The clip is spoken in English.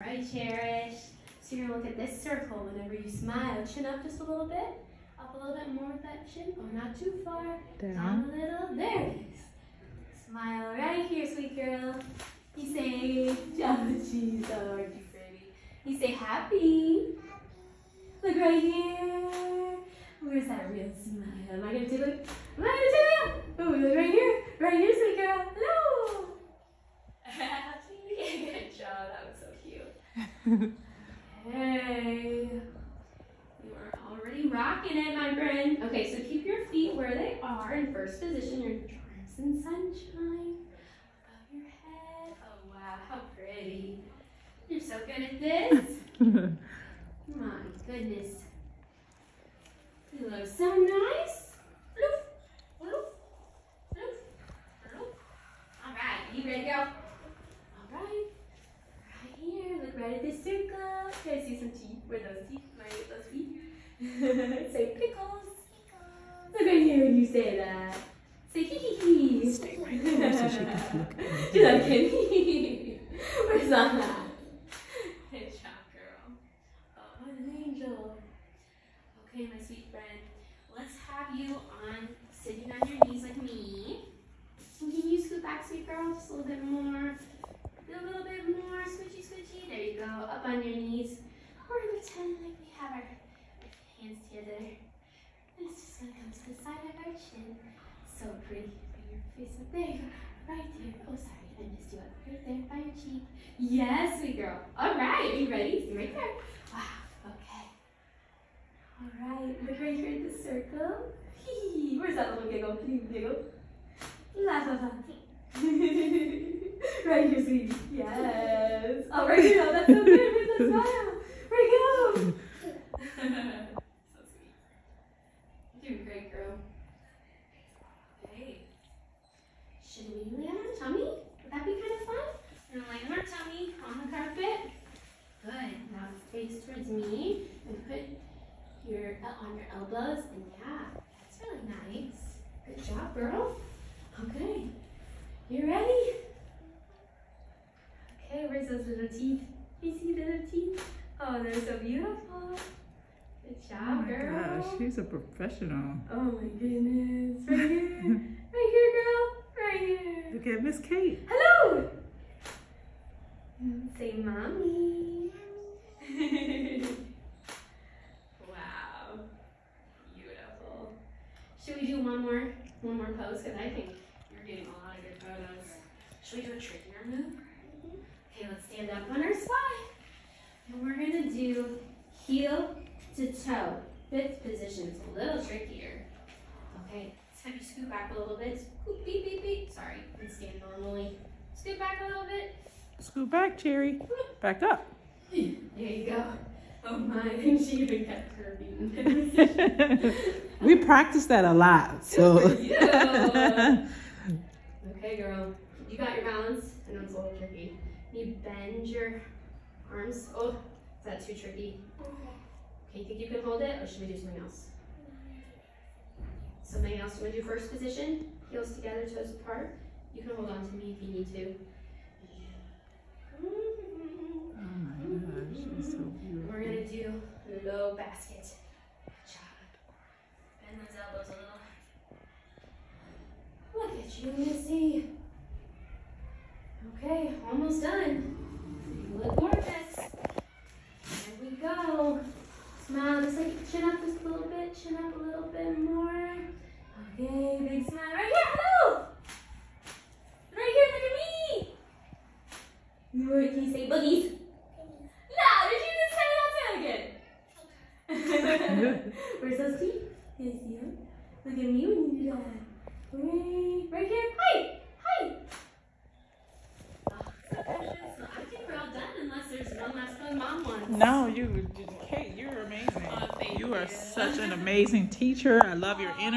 Right, Cherish. So you're gonna look at this circle whenever you smile. Chin up just a little bit. Up a little bit more with that chin. Oh, not too far. Down. Down a little. There it is. Smile right here, sweet girl. You say, geez, oh, aren't you pretty? You say happy. Look right here. Where's that real smile? Am I gonna do it? Am I gonna do it? Oh, look right here. Right here, sweet girl. Hello. Happy. Good job. That was so cute. Hey. You are already rocking it, my friend. Okay, so keep your feet where they are in first position. Your arms in sunshine. Above your head. Oh, wow. How pretty. You're so good at this. My goodness. You look so nice. Floof, floof, floof, floof. All right, you ready to go? All right. Right here, look right at this circle. Can I see some teeth? Where are those teeth? My those teeth. say pickles. Look right here when you say that. Say hee hee hee. Stay right there so she can look at Do that again. Where's that? Good job, girl. Oh, what an angel. Okay, my sweet friend. Let's have you on sitting on your knees like me. Can you scoot back, sweet girl? Just a little bit more. On your knees. Gonna pretend like we have our hands together. And it's just gonna come to the side of our chin. So pretty. Bring your face up there. Right there. Oh, sorry. I missed you up right there by your cheek. Yes, sweet girl. All right. You ready? Right there. Wow. Okay. All right. Look right here at the circle. Where's that little giggle? Can you giggle? La la la. right here, sweetie. Yes. Oh, right here. Oh, that's so good. Where's the smile? Where'd it go? so sweet. You're doing great, girl. Okay. Should we lay on our tummy? Would that be kind of fun? We're gonna lay on our tummy on the carpet. Good. Now face towards me and put your uh, on your elbows. And yeah, that's really nice. Good job, girl. Okay. You ready? Okay, where's those little teeth? You see the little teeth? Oh, they're so beautiful. Good job, Oh job, my girl. gosh, she's a professional. Oh my goodness. Right here. right here, girl. Right here. Look at Miss Kate. Hello. Say mommy. wow. Beautiful. Should we do one more one more pose? Because I think you're getting a lot of good photos. Should we do a trickier move? Okay, let's stand up on our side. And we're gonna do heel to toe. Fifth position. It's a little trickier. Okay, have you scoot back a little bit. Scoot, beep, beep, beep. Sorry, and stand normally. Scoot back a little bit. Scoot back, Cherry. Back up. There you go. Oh my, and she even kept her beaten. we practice that a lot. So Good okay, girl. You got your balance. I know it's a little tricky. You bend your arms. Oh, is that too tricky? Okay, you think you can hold it, or should we do something else? Something else. You want do first position? Heels together, toes apart. You can hold on to me if you need to. Oh my gosh, she's so beautiful. We're gonna do low basket. Good job. Bend those elbows a little. Look at you, Missy. Okay, almost done. Look gorgeous. There we go. Smile, just like chin up just a little bit, chin up a little bit more. Okay, big smile right here. Hello. Right here, look at me. You can you say boogies? No, did you just say that again? Where's those teeth? Can you see them? Look at me when you do that. Right, right here. Hi, hi. Ah, so precious. Well, I think we're all done unless there's one last thing mom wants. No, you, Kate, you're amazing. Oh, you are you. such an amazing teacher. I love your energy.